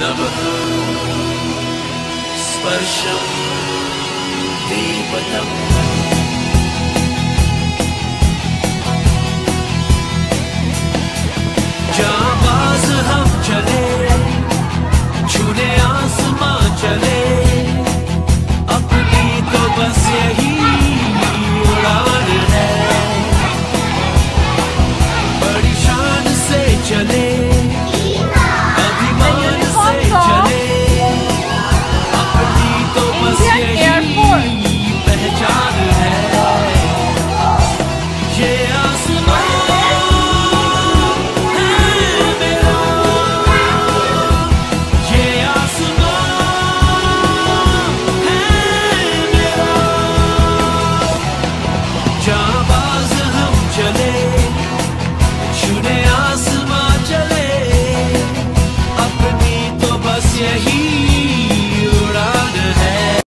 नमः स्पर्शं दीपतम् Yeah, he